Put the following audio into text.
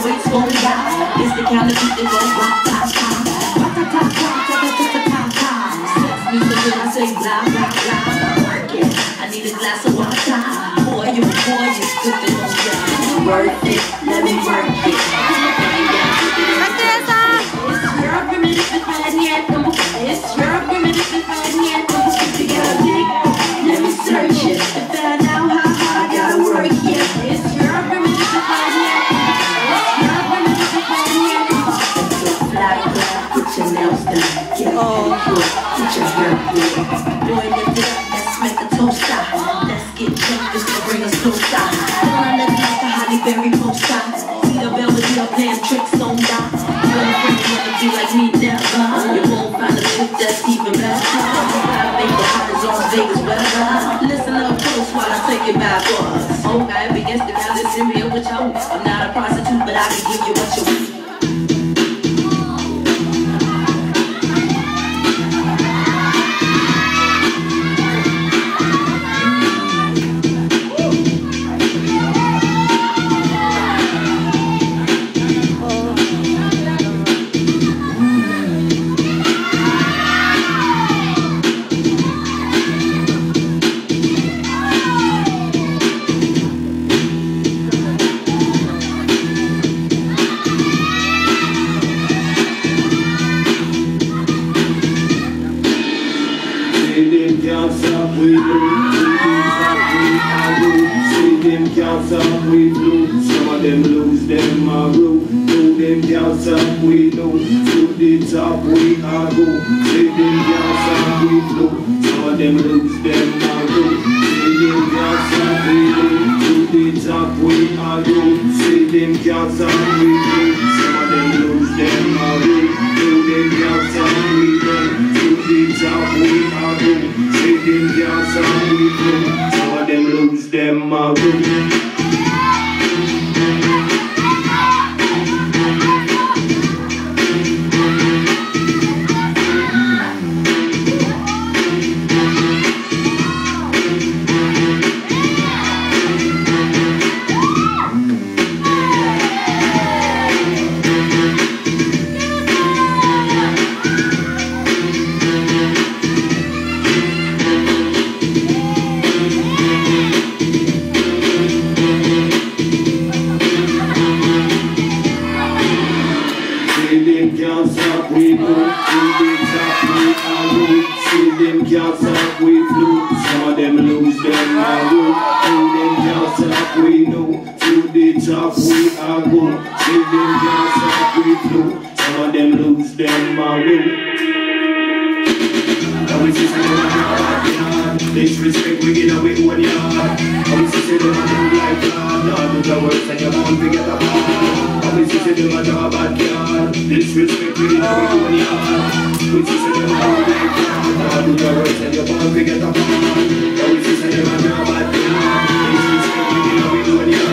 always gonna die. It's the kind of beat that goes rock, rock, rock. Rock, rock, rock, rock, rock, rock, rock, rock. Sex music when I say blah, blah, blah. Work it. I need a glass of water. Boy, you boy, you're slipping on that. Worth it. Let's make a toast. Let's get drunk, this bring us closer. Don't Halle Berry? See the tricks on. You friend wanna like me. You won't find a that's even better. I make the hottest Vegas. Listen up close while I take it back. Oh, I have against the guy that's in real with you. I'm not a prostitute, but I can give you what you want. counts up, we lose. Things that we are rude. See them counts up, we lose. Some of them lose them are rude. Do them counts up, we lose. To the top, we are go. See them counts up, we lose. Some of them lose them are rude. See them counts up, we lose. To the top, we are go. See them counts up. Go. See them can't stop we flew. Some of them lose them go. See them can't stop we know. To the top we are them can't stop we flew. Some of them lose them a go. Always just say that I'm not walking on Disrespect, we get away with ya Always just say that I'm not like ya None do the words and you're bound to get apart Always just say that I'm a bad ya Disrespect, we get away with ya Always just say that I'm not like ya None do the words and you're bound to get apart Always just say that I'm a bad ya Disrespect, we get a away with ya.